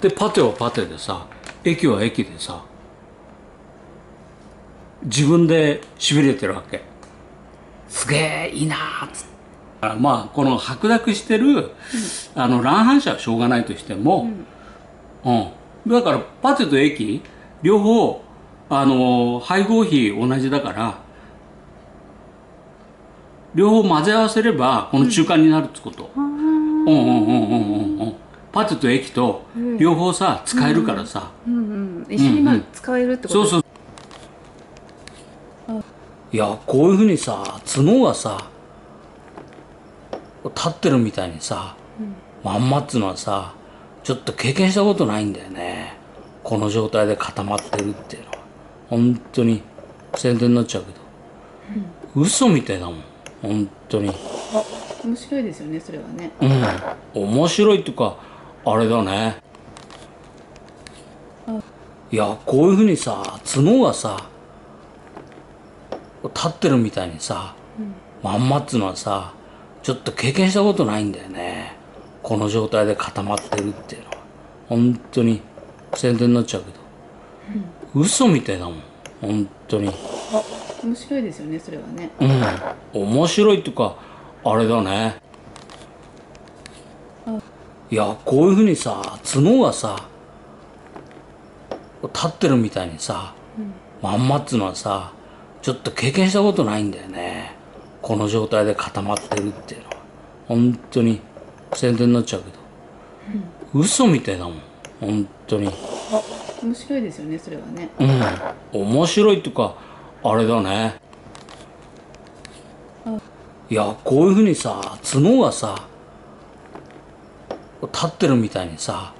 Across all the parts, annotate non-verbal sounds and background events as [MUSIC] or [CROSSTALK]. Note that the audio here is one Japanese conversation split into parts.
でパテはパテでさ駅は駅でさ自分でしびれてるわけ。すげえいいなーっつって。まあこの白濁してる、あの乱反射はしょうがないとしても、うん。だからパテと駅両方あの配合比同じだから両方混ぜ合わせればこの中間になるってこと、うん、うんうんうんうんうんパテと駅と両方さ使えるからさ、うんうん一緒にまあ使えるってこと？そうそう。いやこういうふうにさ角がさ立ってるみたいにさ、まんまっつうのはさちょっと経験したことないんだよね。この状態で固まってるっていうのは。本当に宣伝になっちゃうけど、嘘みたいだもん。本当に。あ面白いですよねそれはね。うん。面白いっていうかあれだね。いやこういうふうにさ角がさ立ってるみたいにさ、まんまっつうのはさちょっと経験したことないんだよね。この状態で固まってるっていうのは。本当に宣伝になっちゃうけど、嘘みたいだもん。本当に。あ面白いですよねそれはね。うん。面白いっていうかあれだねいやこういうふうにさ角がさ立ってるみたいにさ、まんまっつうのはさちょっと経験したことないんだよね。この状態で固まってるっていうのは。本当に宣伝になっちゃうけど、嘘みたいだもん。本当に。あ面白いですよねそれはね。うん。面白いっていうかあれだね。いやこういうふうにさ角がさ立ってるみたいにさ、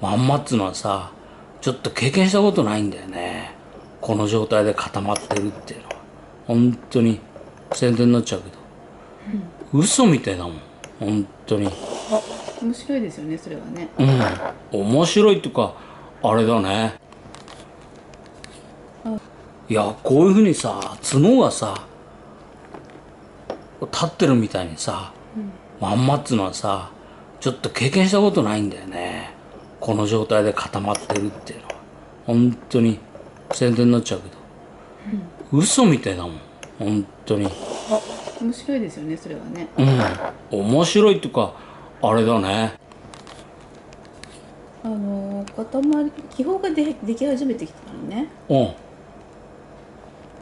まんまっつうのはさちょっと経験したことないんだよね。この状態で固まってるっていうのは。本当に宣伝になっちゃうけど、嘘みたいだもん。本当に。あ面白いですよねそれはね。うん。面白いっていうかあれだね。いやこういうふうにさ角がさ立ってるみたいにさ、まんまっつうのはさちょっと経験したことないんだよね。この状態で固まってるっていうのは。本当に。宣伝になっちゃうけど、嘘みたいだもん。本当に。あ面白いですよねそれはね。うん。面白いっていうかあれだね。あの塊気泡がででき始めてきたのね。うん。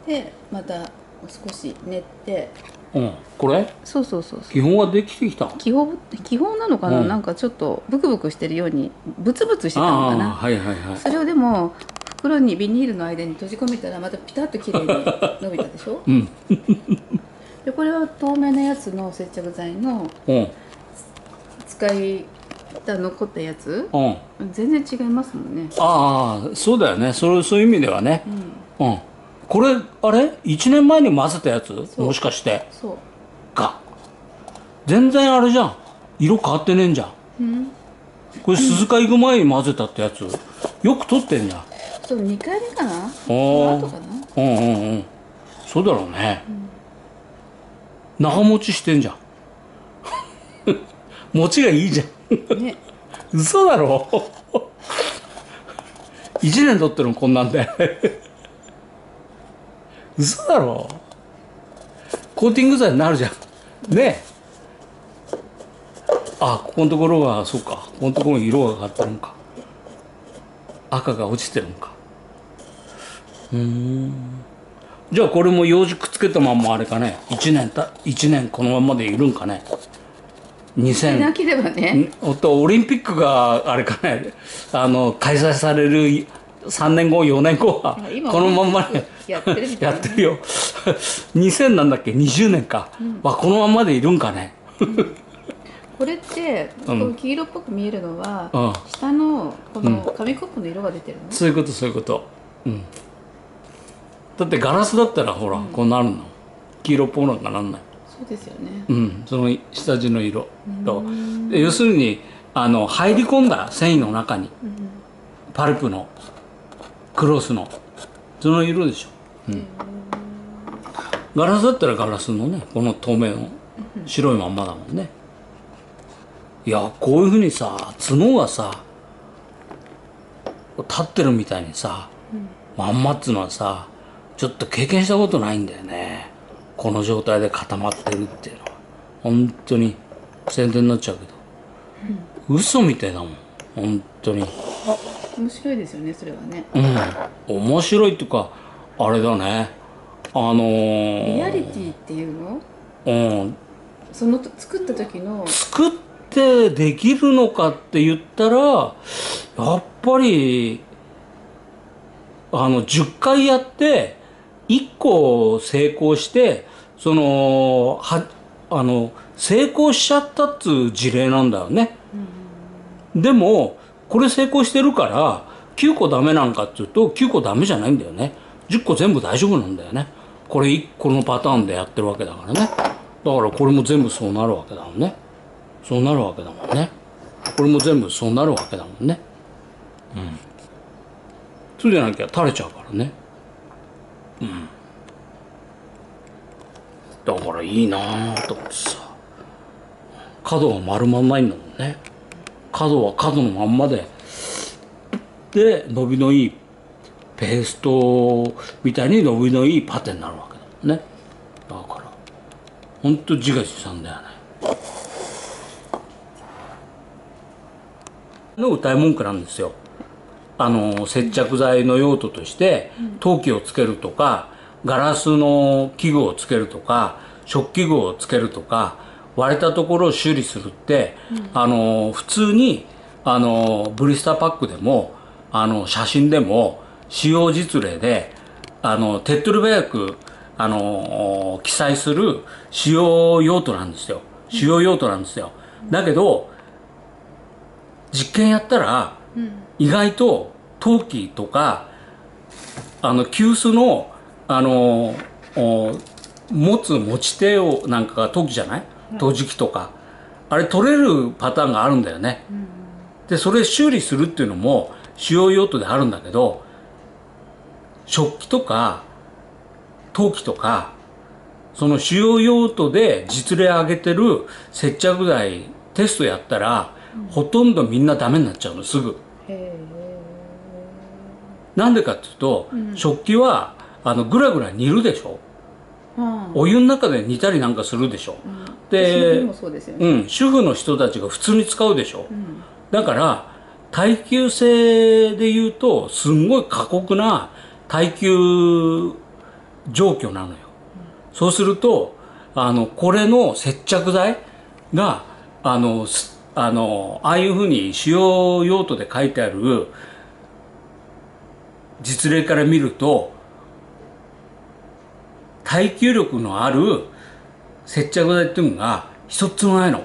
でまた少し練ってうん。これ？そうそうそうそう。基本ができてきた？気泡気泡なのかな、うん。なんかちょっとブクブクしてるようにブツブツしてたのかああなはいはいはい。それをでも袋にビニールの間に閉じ込めたらまたピタッと綺麗に [LAUGHS] 伸びたでしょ？うん。でこれは透明なやつの接着剤のうん。使いた残ったやつ？うん。全然違いますもんね。ああそうだよね。それそういう意味ではね。うん、これあれ？1年前に混ぜたやつ？そう。もしかして。そう。か。全然あれじゃん。色変わってねえんじゃん。うん。これ鈴鹿行く前に混ぜたってやつ。よく取ってんじゃん。そう2回目かな？そおーの後かな？うんうんうん。そうだろうね、長持ちしてんじゃん。[LAUGHS] 持ちがいいじゃん。ね。嘘だろ。1年取ってるのこんなんで嘘だろ。コーティング剤になるじゃん。ね。えあここのところがそうか。ここのところに色が変わってるのか。赤が落ちてるのか。うーん。じゃあこれも用紙くっつけたまんまあれかね。1年た1年このままでいるんかね。2000なければね。おっとオリンピックがあれかね。あの開催される3年後4年後は今このまんまねやってるやってるよ。[LAUGHS] 2000なんだっけ？20年か、はこのままでいるんかね。これってこうん。の黄色っぽく見えるのは、うん。下のこの紙コップの色が出てるの、そういうことそういうこと。うん。だってガラスだったらほら、こうなるの。黄色っぽくなんかなんない。そうですよね。うん。その下地の色と。で要するにあの入り込んだ繊維の中に、パルプのクロスの。その色でしょ、うん、ガラスだったらガラスのねこの透明の。白いまんまだもんね。いやこういうふうにさ角がさ立ってるみたいにさ、まんまっつうのはさちょっと経験したことないんだよね。この状態で固まってるっていうのは。本当に宣伝になっちゃうけど、嘘みたいだもん。本当に面白いですよねそれはね。うん。面白いっていうかあれだね。あのー、リアリティっていうの？うん。その作った時の。作ってできるのかって言ったらやっぱりあの10回やって1個成功してそのはあの成功しちゃったっつう事例なんだよね、でもこれ成功してるから9個ダメなんかっていうと9個ダメじゃないんだよね。10個全部大丈夫なんだよね。これ1個のパターンでやってるわけだからね。だからこれも全部そうなるわけだもんね。そうなるわけだもんね。これも全部そうなるわけだもんね。うん。そうじゃなきゃ垂れちゃうからね。うん。だからいいなぁと思ってさ。角が丸まんないんだもんね。角は角のまんまで。で伸びのいいペーストみたいに伸びのいいパテになるわけだね。だからほんと自画自賛だよね。の歌い文句なんですよ。あの接着剤の用途として陶器をつけるとかガラスの器具をつけるとか食器具をつけるとか割れたところを修理するって、あの普通にあのブリスターパックでもあの写真でも使用実例であの手っ取り早くあの記載する使用用途なんですよ。使用用途なんですよ。だけど実験やったら意外と陶器とかあの急須のあのお持つ持ち手をなんかが陶器じゃない陶磁器とかあれ取れるパターンがあるんだよね、でそれ修理するっていうのも使用用途であるんだけど食器とか陶器とかその使用用途で実例上げてる接着剤テストやったら、ほとんどみんなダメになっちゃうのすぐ。へなんでかっていうと、食器はあのぐらぐら煮るでしょお湯の中で煮たりなんかするでしょ、あででうですよね。うん、主婦の人たちが普通に使うでしょ、ん。だから耐久性で言うとすんごい過酷な耐久状況なのよ、そうするとあのこれの接着剤があのすあのああいうふうに使用用途で書いてある実例から見ると耐久力のある接着剤っていうのが一つもないの。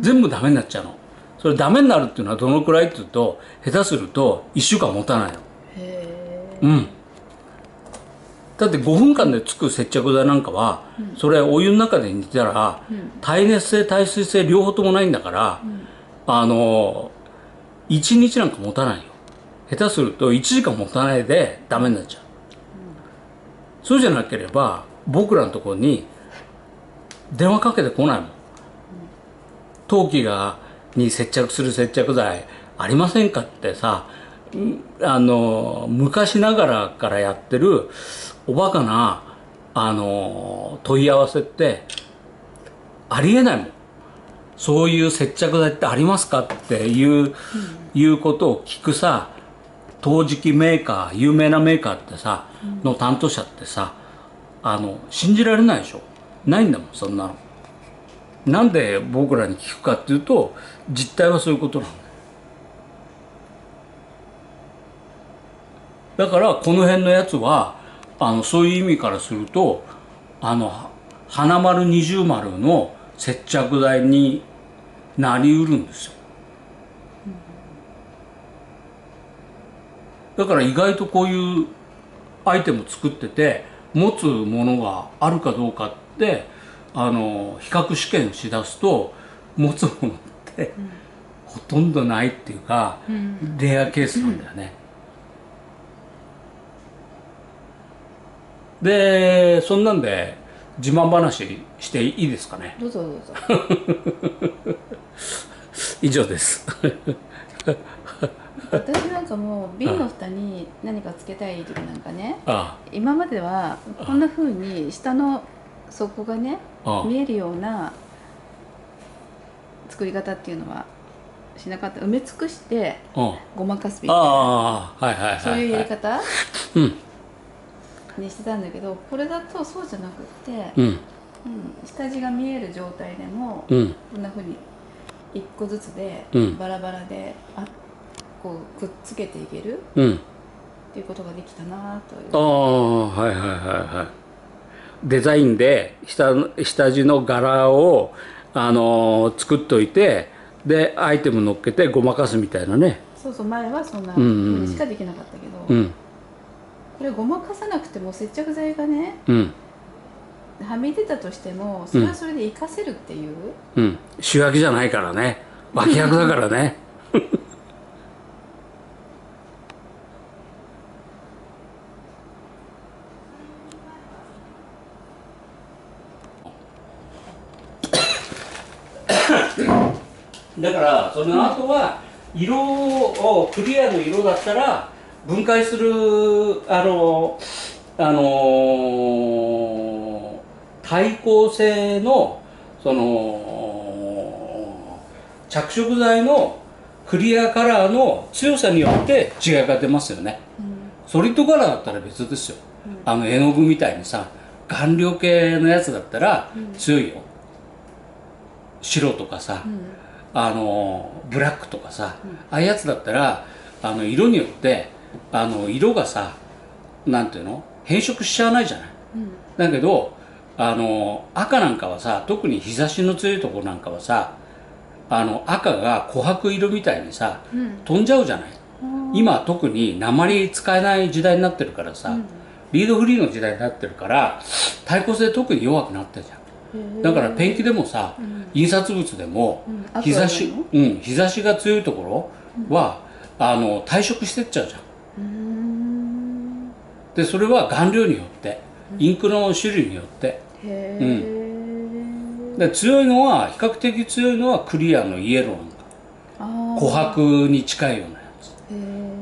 全部ダメになっちゃうの。それダメになるっていうのはどのくらいっていうと下手すると1週間持たないの。へうん。だって5分間でつく接着剤なんかは、それお湯の中で煮たら、耐熱性耐水性両方ともないんだから、あの1日なんか持たないよ下手すると1時間持たないでダメになっちゃう、そうじゃなければ僕らのところに電話かけてこないもん。陶器がに接着する接着剤ありませんかってさんあの昔ながらからやってるおバカなあの問い合わせってありえないもん。そういう接着剤ってありますかっていう,、いうことを聞くさ陶磁器メーカー有名なメーカーってさ、の担当者ってさあの信じられないでしょ？ないんだもんそんなの。なんで僕らに聞くかっていうと実態はそういうことなんだだからこの辺のやつはあのそういう意味からするとあの花丸二重丸の接着剤になりうるんですよ。だから意外とこういうアイテム作ってて持つものがあるかどうかってあの比較試験しだすと持つものってほとんどないっていうか、レアケースなんだよね、でそんなんで自慢話していいですかね？どうぞどうぞ。[LAUGHS] 以上です私なんかもう瓶の蓋に何かつけたい時なんかねあ今まではこんな風に下の底がね見えるような作り方っていうのはしなかった。埋め尽くしてごまかすみたいな。そういうやり方うん。にしてたんだけどこれだとそうじゃなくって、うん。うん、下地が見える状態でもうん。こんな風に一個ずつでうん。バラバラであこうくっつけていける？うん。っていうことができたなという。ああはいはいはいはい。デザインで下の下地の柄をあのー作っといてでアイテム乗っけてごまかすみたいなね。そうそう前はそんなうんうにしかできなかったけど、うん。これごまかさなくても接着剤がねうん。はみ出たとしてもそれはそれで活かせるっていう、うん。主役じゃないからね。脇役だからねだからその後は色をクリアの色だったら分解するあのあの対抗性のその着色剤のクリアカラーの強さによって違いが出ますよね。ソリッドカラーだったら別ですよ、あの絵の具みたいにさ顔料系のやつだったら強いよ、白とかさ、あのブラックとかさ、ああいうやつだったらあの色によってあの色がさなんていうの変色しちゃわないじゃない、だけどあの赤なんかはさ特に日差しの強いところなんかはさあの赤が琥珀色みたいにさ、飛んじゃうじゃない？今特に鉛使えない時代になってるからさ、リードフリーの時代になってるから対抗性特に弱くなってるじゃんだからペンキでもさ、印刷物でも、うん。日差しうん、日差しが強いところは、あの退色してっちゃうじゃん。でそれは顔料によってインクの種類によって。へえ、で強いのは比較的強いのはクリアのイエローなんか。琥珀に近いようなやつ。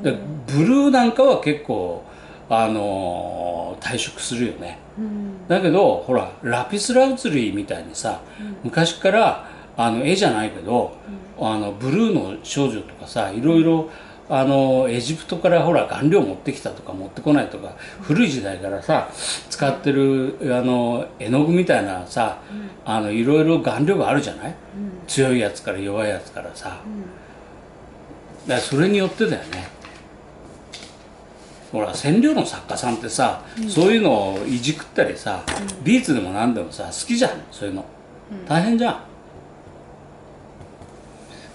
でブルーなんかは結構あのー退色するよねうん。だけどほらラピスラウツリーみたいにさ、昔からあの絵じゃないけど、あのブルーの少女とかさいろいろあのエジプトからほら顔料持ってきたとか持ってこないとか古い時代からさ使ってるあの絵の具みたいなさ、あのいろいろ顔料があるじゃない、強いやつから弱いやつからさ、だからそれによってだよねほら染料の作家さんってさ、そういうのをいじくったりさ、ビーツでも何でもさ好きじゃんそういうの、大変じゃん。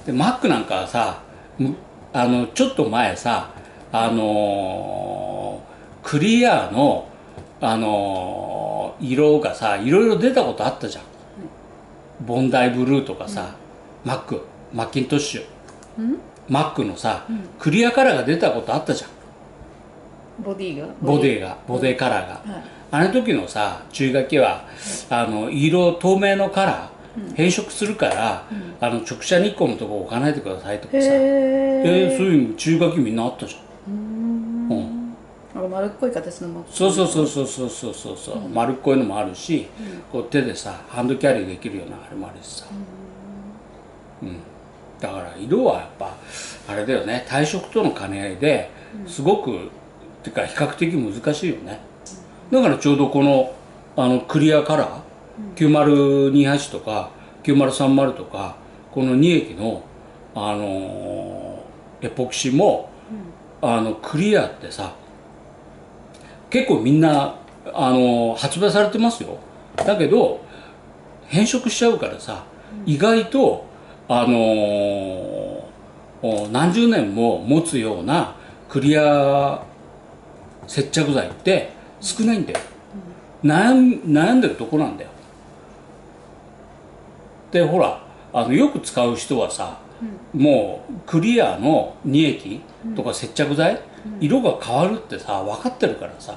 でマックなんかはさむあのちょっと前さあのークリアのあのー色がさいろいろ出たことあったじゃん、ボンダイブルーとかさ、マックマッキントッシュ、マックのさ、クリアカラーが出たことあったじゃんボディが？ボディがボディカラーが、はい、あの時のさ注意書きは、あの色透明のカラー変色するから、あの直射日光のとこ置かないでくださいとかさ。えー、そういう注意書きみんなあったじゃん。うん。丸っこい形のもそうそうそうそうそうそうそう、う。ん、丸っこいのもあるし、うん、こう手でさハンドキャリーできるようなあれもあるしさ、うん、うん、だから色はやっぱあれだよね。退職との兼ね合いですごくっていうか比較的難しいよね。だからちょうどこのあのクリアカラー、9028とか9030とかこの2液の、あのーエポキシも、あのクリアってさ結構みんな、あのー発売されてますよ。だけど変色しちゃうからさ、意外とあのーお何十年も持つようなクリア接着剤って少ないんだよ、悩ん悩んでるとこなんだよ。でほらあのよく使う人はさ、もうクリアの二液とか接着剤、色が変わるってさ分かってるからさ、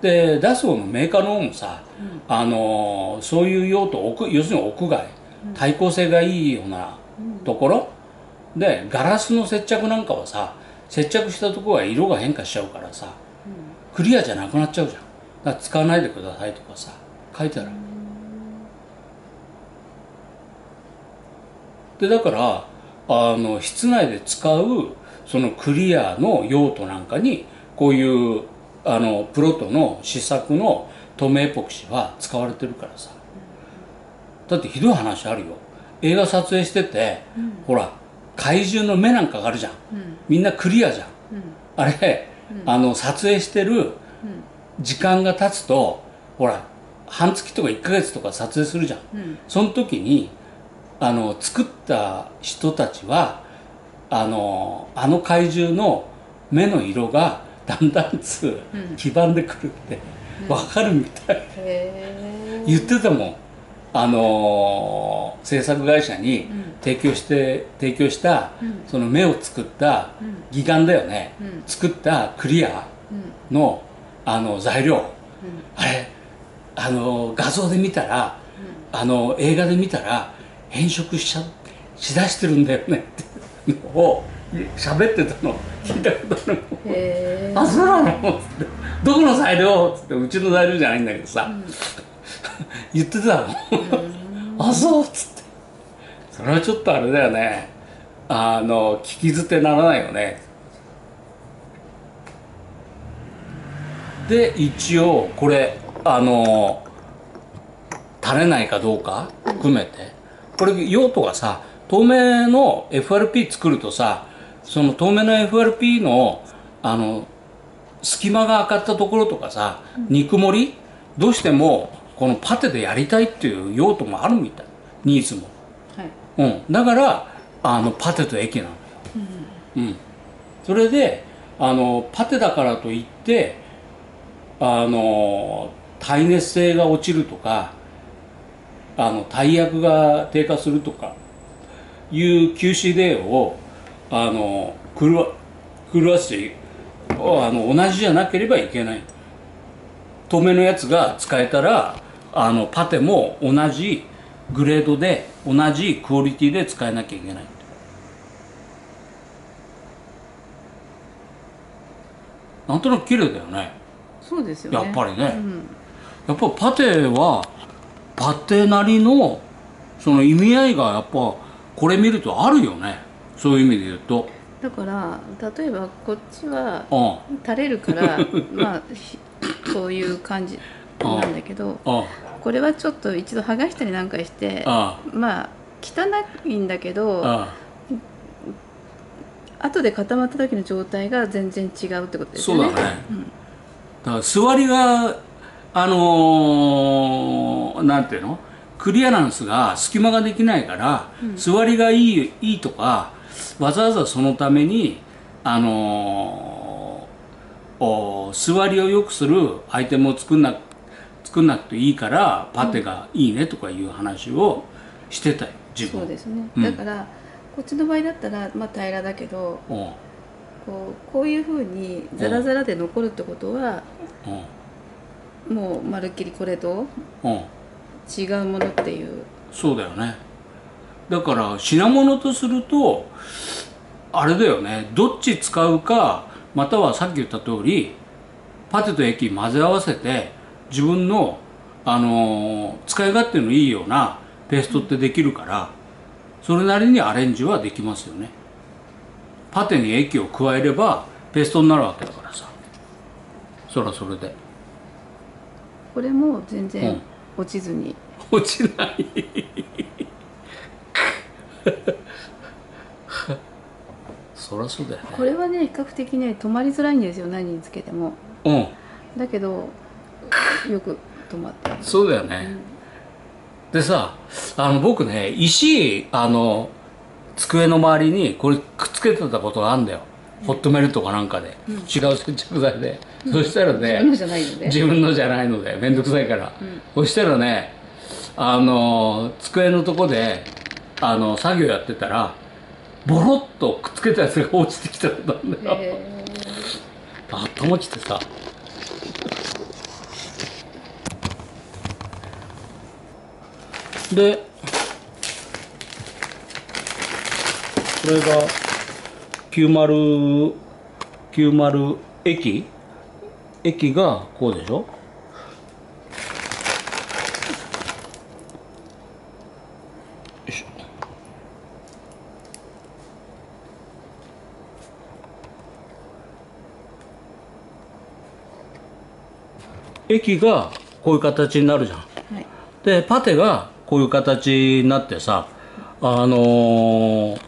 でダスオのメーカーの方もさ、あのーそういう用途屋要するに屋外、対抗性がいいようなところ。でガラスの接着なんかはさ接着したところは色が変化しちゃうからさクリアじゃなくなっちゃうじゃん。だから使わないでくださいとかさ書いてある。でだからあの室内で使うそのクリアの用途なんかにこういうあのプロトの試作の透明エポキシは使われてるからさ。だってひどい話あるよ。映画撮影してて、ほら怪獣の目なんかがあるじゃん、みんなクリアじゃん、あれ、あの撮影してる時間が経つとほら半月とか1ヶ月とか撮影するじゃん、その時にあの作った人たちはあのあの怪獣の目の色がだんだんつ黄ばんでくるって分かるみたい、へ言ってたもんあの制作会社に提供して提供したその目を作った義眼だよね、うん。作ったクリアうん。のあの材料、あれあの画像で見たら、あの映画で見たら変色しちゃしだしてるんだよね。ってのを喋ってたの。聞いたことあるもん。へあそうなの?」っつって「どこの材料?」っつって。うちの材料じゃないんだけどさ、[LAUGHS] 言ってたの「あそう」っつって。それはちょっとあれだよね。あの聞き捨てならないよね。で一応これあの垂れないかどうか？含めて。これ用途がさ透明の FRP 作るとさその透明の FRP のあの隙間が開かったところとかさ肉盛り？どうしてもこのパテでやりたいっていう用途もあるみたい。ニーズも、はい。うん、だからあのパテと液なの。よ、うん、それであのパテだからといってあの耐熱性が落ちるとかあの耐薬が低下するとかいう QCD をあの狂わ狂わせてあの同じじゃなければいけない。透明のやつが使えたらあのパテも同じグレードで同じクオリティで使えなきゃいけない。なんとなく綺麗だよね。そうですよね。やっぱりね。うん。やっぱパテはパテなりのその意味合いがやっぱこれ見るとあるよね。そういう意味で言うと。だから例えばこっちはうん垂れるから [LAUGHS] まあひこういう感じなんだけどあこれはちょっと一度剥がしたりなんかしてあまあ汚いんだけどあ後で固まった時の状態が全然違うってことですよね。そうだね、だから座りがあのーなんていうの？クリアランスが隙間ができないから、座りがいいいいとかわざわざそのためにあのーお座りを良くするアイテムを作んな作んなくていいからパテがいいねとかいう話をしてたよ自分。そうですね、うん。だからこっちの場合だったら、まあ、平らだけどうん。こうこういうふうにザラザラで残るってことは、もうまるっきりこれと違うものっていう。そうだよね。だから品物とするとあれだよね。どっち使うかまたはさっき言った通りパテと液混ぜ合わせて自分の、あのー使い勝手のいいようなペーストってできるからそれなりにアレンジはできますよね。パテに液を加えればペーストになるわけだからさ。そらそれで。これも全うん。然落ちずに、落ちない。[LAUGHS] そりゃそうだよね。これはね比較的ね止まりづらいんですよ何につけても。うん。だけど [LAUGHS] よく止まってそうだよね、でさあの僕ね石あの机の周りにこれくっつけてたことがあるんだよ、ホットメルトかなんかで、違う接着剤で、そしたらね自分のじゃないので。面倒くさいから、そしたらねあの机のとこであの作業やってたらボロッとくっつけたやつが落ちてきたことなんだよ、え頭きてさでこれが9090 90駅？駅がこうでしょ。駅がこういう形になるじゃん。はい。でパテがこういう形になってさあのー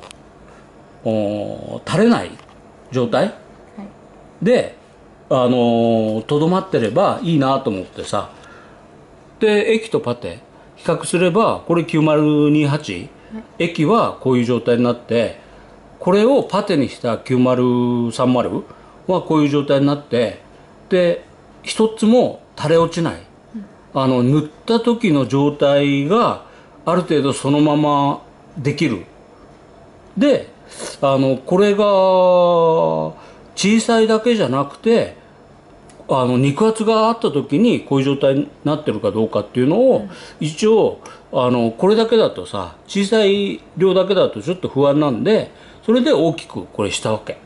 垂れない状態？はい。であのーとどまってればいいなと思ってさ。で駅とパテ比較すればこれ9028駅はこういう状態になってこれをパテにした9030はこういう状態になってで一つも垂れ落ちないあの塗った時の状態がある程度そのままできる。であのこれが小さいだけじゃなくてあの肉厚があった時にこういう状態になってるかどうかっていうのを、一応あのこれだけだとさ小さい量だけだとちょっと不安なんでそれで大きくこれしたわけ、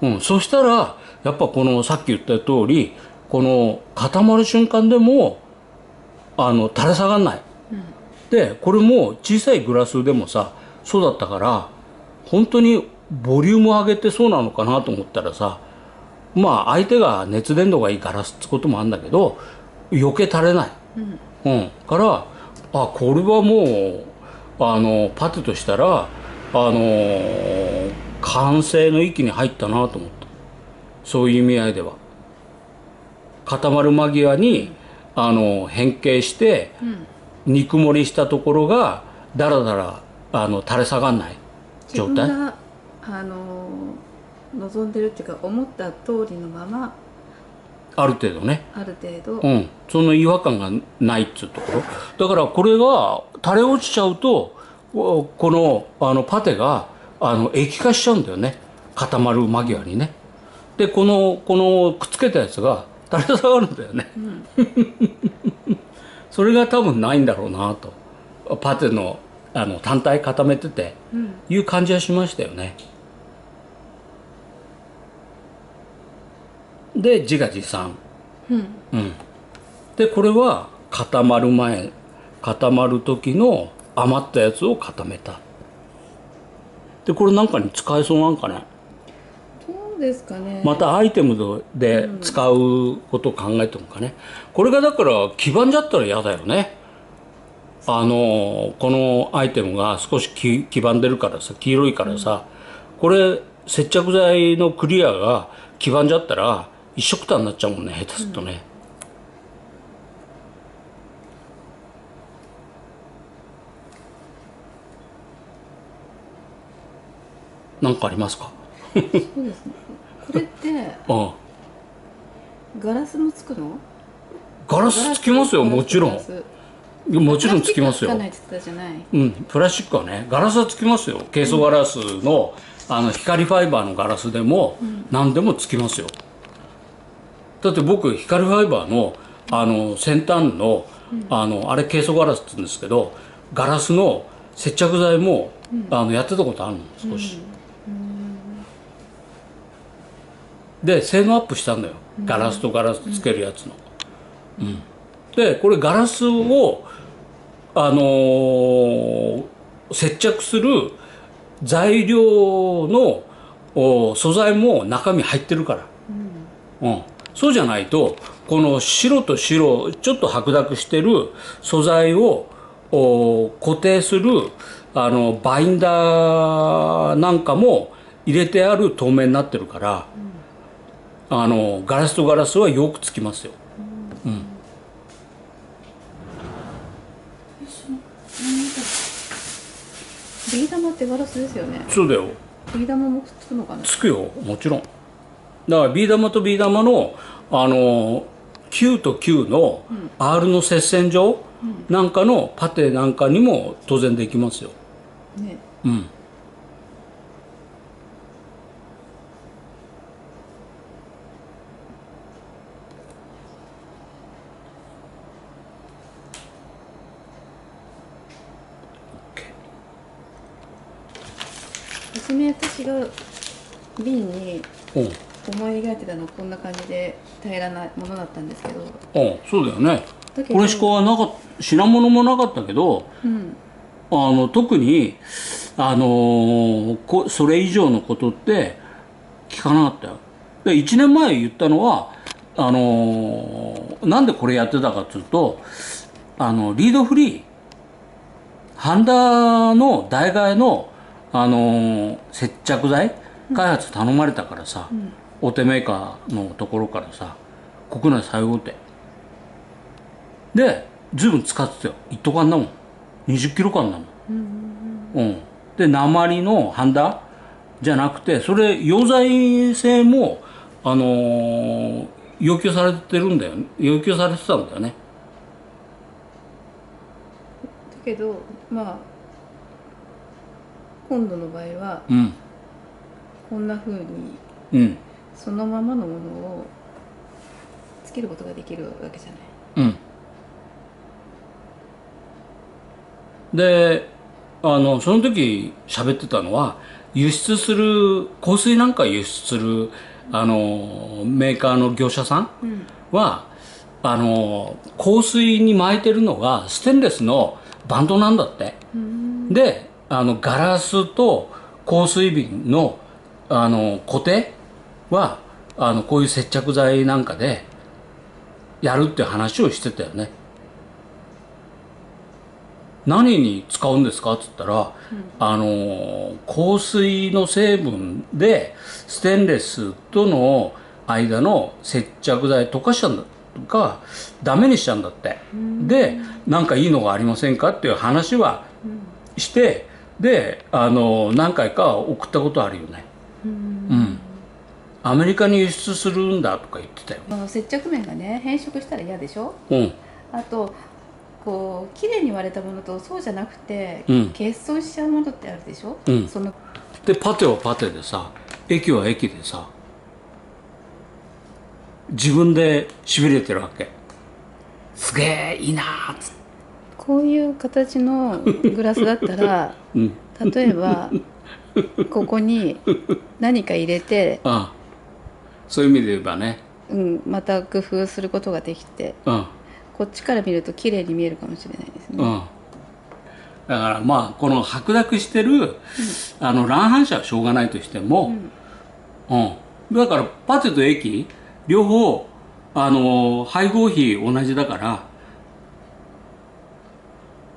うん。そしたらやっぱこのさっき言った通りこの固まる瞬間でもあの垂れ下がんない、でこれも小さいグラスでもさそうだったから本当にボリューム上げてそうなのかなと思ったらさまあ相手が熱伝導がいいガラスってこともあるんだけど余計垂れない、うん。からあこれはもうあのパテとしたらあの完成の域に入ったなと思った。そういう意味合いでは。固まる間際にあの変形して、肉盛りしたところがだらだらあの垂れ下がんない自状態あの望んでるっていうか思った通りのままある程度ね。ある程度、うん、その違和感がないっつうところ？だからこれが垂れ落ちちゃうとおこのあのパテがあの液化しちゃうんだよね。固まる間際にね。でこのこのくっつけたやつが垂れ下がるんだよね、[LAUGHS] それが多分ないんだろうなと。パテのあの単体固めてて、いう感じはしましたよね。で自画自賛。うん。うん、でこれは固まる前固まる時の余ったやつを固めた。でこれなんかに使えそうなんかねですかね。またアイテムで使うことを考えてもかね。これがだから黄ばんじゃったら嫌だよね。あのこのアイテムが少し黄黄ばんでるからさ黄色いからさ、これ接着剤のクリアが黄ばんじゃったら一緒くたになっちゃうもんね下手するとね、なんかありますか？[LAUGHS] そうですねこれってうんガラスもつくの？ガラスつきますよもちろん。もちろんつきますよ。うんプラスチックはねガラスはつきますよ。ケイ素ガラスのあの光ファイバーのガラスでも何でもつきますよ。だって僕光ファイバーのあの先端のあのあれケイ素ガラスって言うんですけどガラスの接着剤もあのやってたことあるの少しで性能アップしたんだよ。ガラスとガラスつけるやつの、うん、でこれガラスをあのー接着する材料のお素材も中身入ってるから、うん。そうじゃないとこの白と白ちょっと白濁してる素材をお固定するあのバインダーなんかも入れてある透明になってるから、あのガラスとガラスはよくつきますよ。ビー玉ってガラスですよね。そうだよ。ビー玉もつくのかな？つくよ。もちろん。だからビー玉とビー玉のあの Q と Q の R の接線上なんかのパテなんかにも当然できますよ。ね。うんめ私が瓶にうん思い描いてたのはこんな感じで平らなものだったんですけどうんそうだよね。これしかなかっ品物もなかったけどうん。あの特にあのーこそれ以上のことって聞かなかったよ。で1年前言ったのはあのーなんでこれやってたかっていうとあのリードフリー。ハンダの代替えの、あのー接着剤開発頼まれたからさ、大手メーカーのところからさ国内最大手。で随分使ってたよ。一斗缶だもん。20キロ缶だもん。うんで鉛のハンダ？じゃなくてそれ溶剤性もあのー要求されてるんだよね。要求されてたんだよね。だけどまあ今度の場合はうん。こんな風にうん。そのままのものをつけることができるわけじゃない。うん。であのその時喋ってたのは輸出する香水なんか輸出するあのメーカーの業者さんうん。はあの香水に巻いてるのがステンレスのバンドなんだって。うん。であのガラスと香水瓶のあの固定はあのこういう接着剤なんかでやるって話をしてたよね。何に使うんですかっつったら、あの香水の成分でステンレスとの間の接着剤溶かしちゃうんだがダメにしちゃうんだって、でなんかいいのがありませんかっていう話はしてであの何回か送ったことあるよね。うん。アメリカに輸出するんだとか言ってたよ。あの接着面がね変色したら嫌でしょ？うん。あとこう綺麗に割れたものとそうじゃなくて、うん。欠損しちゃうものってあるでしょ、うん。そのでパテはパテでさ駅は駅でさ自分でしびれてるわけ。すげえいいなーっつってこういう形のグラスだったら [LAUGHS] うん。例えばここに何か入れて、ああ。そういう意味で言えばね。うん、また工夫することができてうん。こっちから見ると綺麗に見えるかもしれないですね、うん。だからまあこの白濁してる、あの乱反射はしょうがないとしても、うん。だからパテと液両方あの配合比同じだから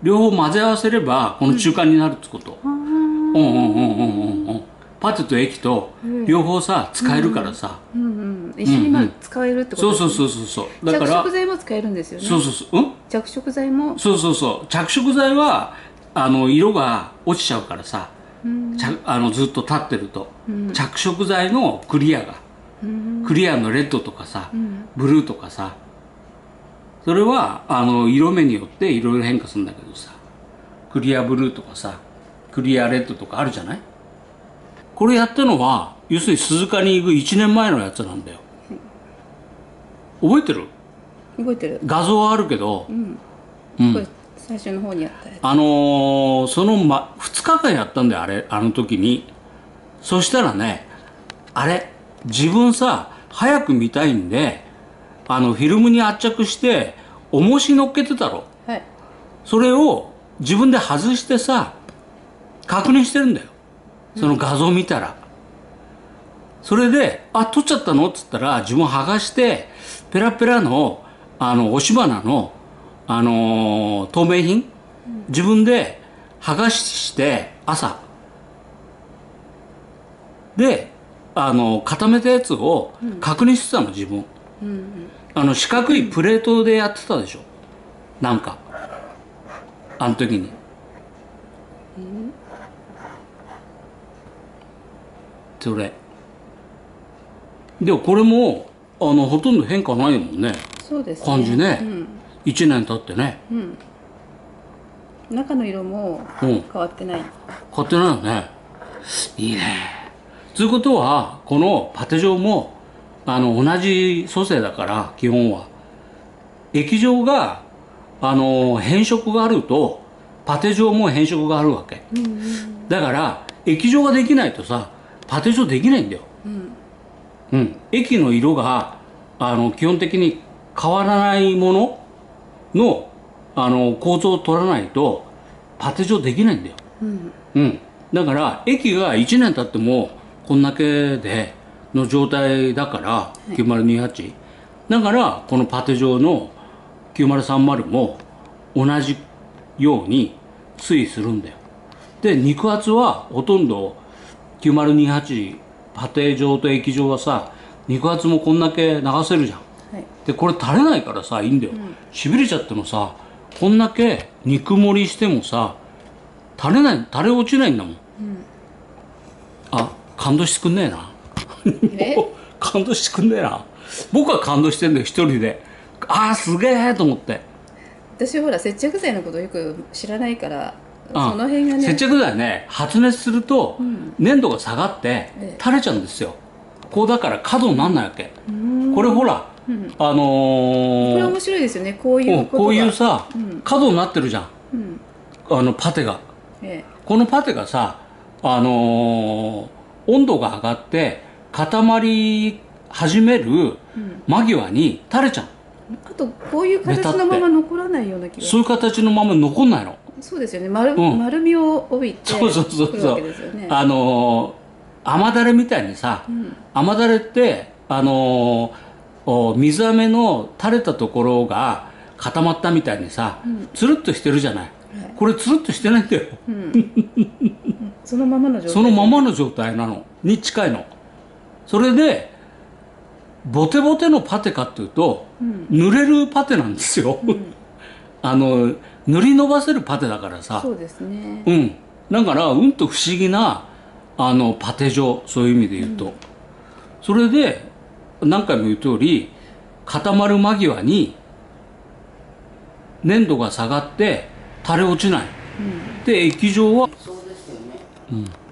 両方混ぜ合わせればこの中間になるってこと、うん、うんうんうんうんうん。パテと液と両方さ使えるからさ、うんうん、一緒にまあ使えるってことね。そうそうそうそうだか着ら色剤も使えるんですよね。そうそうそう。うん？着色剤も。そうそうそう。着色剤はあの色が落ちちゃうからさ、うん。着あのずっと立ってると、うん。着色剤のクリアが。うん。クリアのレッドとかさ、うん。ブルーとかさそれはあの色目によっていろいろ変化するんだけどさクリアブルーとかさクリアレッドとかあるじゃない？これやったのは要するに鈴鹿に行く1年前のやつなんだよ。覚えてる？覚えてる。画像はあるけど、うん。うん。最初の方にやったやつ。あのーその、ま、2日間やったんだよあれあの時に。そしたらねあれ自分さ早く見たいんであのフィルムに圧着して重し乗っけてたろ。はい。それを自分で外してさ確認してるんだよ。その画像見たら、それで「あ取っちゃったの?」っつったら自分剥がしてペラペラのあの押し花の、あのー透明品自分で剥がして朝。であの固めたやつを確認してたの自分。うんうんあの四角いプレートでやってたでしょ？なんか。あの時に。それ。でもこれもあのほとんど変化ないもんね。そうですね。感じね。うん。1年経ってね。うん。中の色もうん。変わってない。買ってないよね。いいね。ということはこのパテ状もあの同じ組成だから基本は。液状があの変色があるとパテ状も変色があるわけ。うんうん。だから液状ができないとさパテ状できないんだよ。うん。うん。液の色があの基本的に変わらないもののあの構造を取らないとパテ状できないんだよ。うん。うん。だから液が1年経ってもこんだけでの状態だから、9028だからこのパテ状の9030も同じように推移するんだよ。で肉厚はほとんど9028パテ状と液状はさ肉厚もこんだけ流せるじゃん。はい。でこれ垂れないからさいいんだよ、しびれちゃってもさこんだけ肉盛りしてもさ垂れない垂れ落ちないんだもん、あ感動してくんねえな [LAUGHS] え感動してくんねえな。僕は感動してんだよ一人で。ああすげえと思って。私ほら接着剤のことよく知らないからあその辺がね接着剤ね発熱するとん。粘度が下がってええ。垂れちゃうんですよ。こうだから角になんないわけ。うん。これほら、うん。あのーこれ面白いですよねこういうことが。こういうさ、うん。角になってるじゃん。うん。あのパテが。え。このパテがさ、あのー温度が上がって固まり始める間際に垂れちゃう。あとこういう形のまま残らないような気がそういう形のまま残んないの。そうですよね。丸,、うん。丸みを帯びてそうそうそうそう。あのー雨だれみたいにさ、うん。雨だれってあの水飴の垂れたところが固まったみたいにさ、うん。つるっとしてるじゃない。はい。これつるっとしてないんだよ。うん。そのままの状態。そのままの状態なの。に近いのそれでボテボテのパテかっていうと、うん。濡れるパテなんですよ、[LAUGHS] あの塗り伸ばせるパテだからさ。そうですね。うん。だからうんと不思議なあのパテ状そういう意味で言うと、それで何回も言う通り固まる間際に粘度が下がって垂れ落ちない。うん。で液状はそうですよね。うん